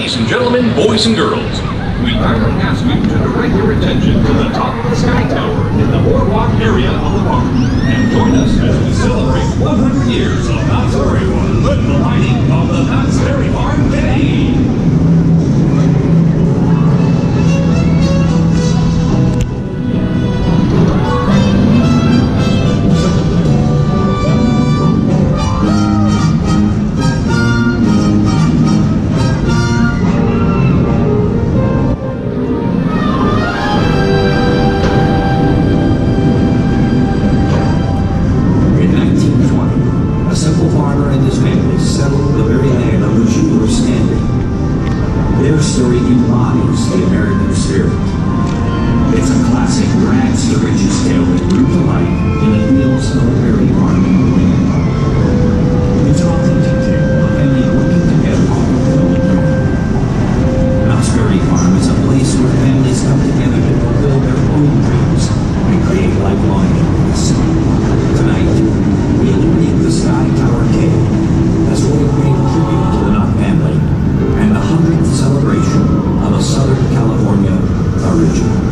Ladies and gentlemen, boys and girls, we kindly ask you to direct your attention to the top of the sky tower. Their story embodies the American spirit. It's a classic rags to riches tale origin.